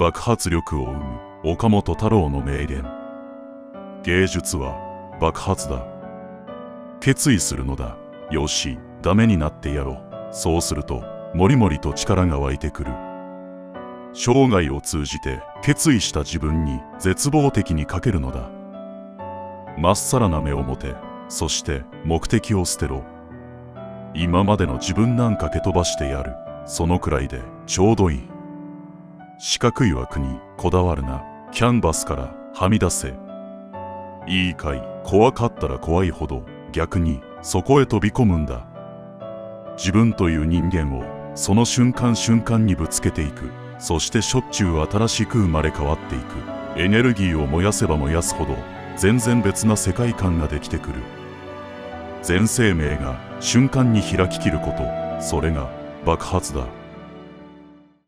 爆発力を生む岡本太郎の名言。芸術は爆発だ。決意するのだ。よしダメになってやろう。そうするともりもりと力が湧いてくる。生涯を通じて決意した自分に絶望的にかけるのだ。まっさらな目を持て。そして目的を捨てろ。今までの自分なんか蹴飛ばしてやる。そのくらいでちょうどいい。四角い枠にこだわるな。キャンバスからはみ出せ。いいかい。怖かったら怖いほど。逆にそこへ飛び込むんだ。自分という人間をその瞬間瞬間にぶつけていく。そしてしょっちゅう新しく生まれ変わっていく。エネルギーを燃やせば燃やすほど全然別な世界観ができてくる。全生命が瞬間に開ききること。それが爆発だ。